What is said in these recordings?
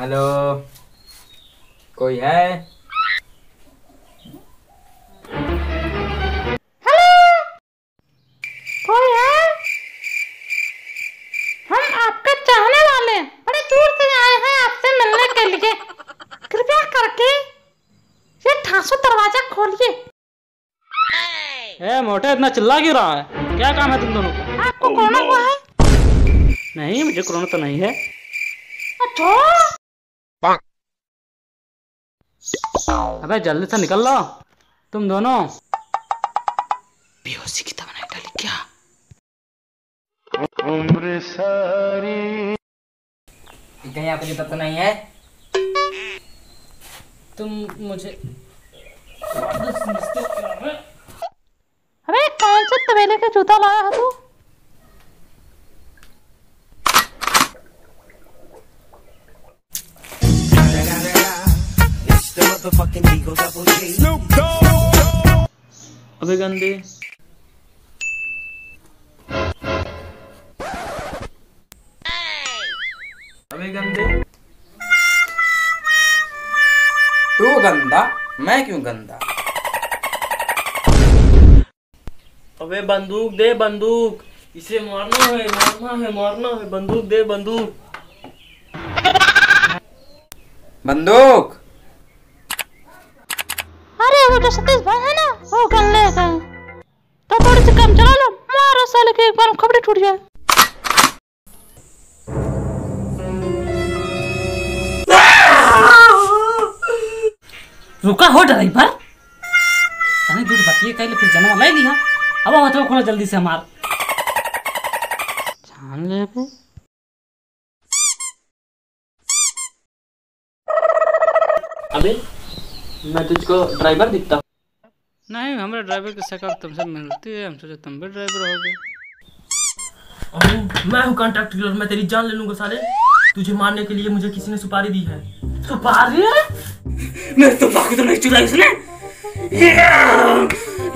Hello. कोई है? Hello. कोई है? हम आपके चाहने वाले बड़े दूर से आए हैं आपसे मिलने के लिए। कृपया करके ये ठासो दरवाज़ा खोलिए। ए मोटे इतना चिल्ला क्यों रहा है? क्या काम है तुम दोनों को? आपको कौन हुआ है? नहीं मुझे कोरोना तो नहीं है। अच्छा। अबे जल्दी से निकल लो। तुम दोनों। बेहोशी की नहीं डाली क्या? उम्र सारी। कहीं आपको पता तो नहीं है। तुम मुझे अबे कौन से तबेले का जूता लाया है तू? अबे गंदे। अबे गंदे। तू गंदा? मैं क्यों गंदा? अबे बंदूक दे बंदूक। इसे मारना है मारना है मारना है। बंदूक दे बंदूक। बंदूक! वो जो सतीश भाई है ना वो गल्ले का है। तो थोड़ी सी कम चला लो मारो साले के एक बार खबरें टूट जाए। रुका हो ड्राइवर तने दूध बतिए कल फिर जन्म लाई लिया। अब आओ तो खोलो जल्दी से हमार। जान ले बे अबे मैं तुझको ड्राइवर दिखता हूँ। नहीं हमारे ड्राइवर की शक्ल तुमसे मिलती है हम सोचे तुम भी ड्राइवर होगे। अबे, मैं हूँ कॉन्ट्रैक्ट किलर मैं तेरी जान ले लूँगा साले। तुझे मारने के लिए मुझे किसी ने सुपारी दी है। सुपारी? मेरे तो बाकी तो नहीं चुराई इसने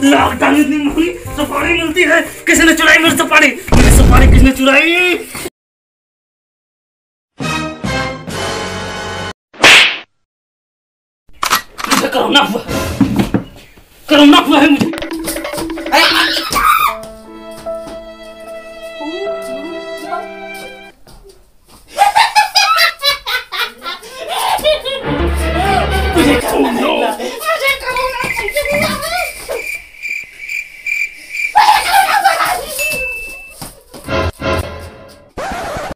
लॉकडाउन इतनी महँगी सुपारी मिलती है। किसी ने चुराई मेरी सुपारी? मेरी सुपारी किसने चुराई? कोरोना हुआ करोना हुआ है मुझे।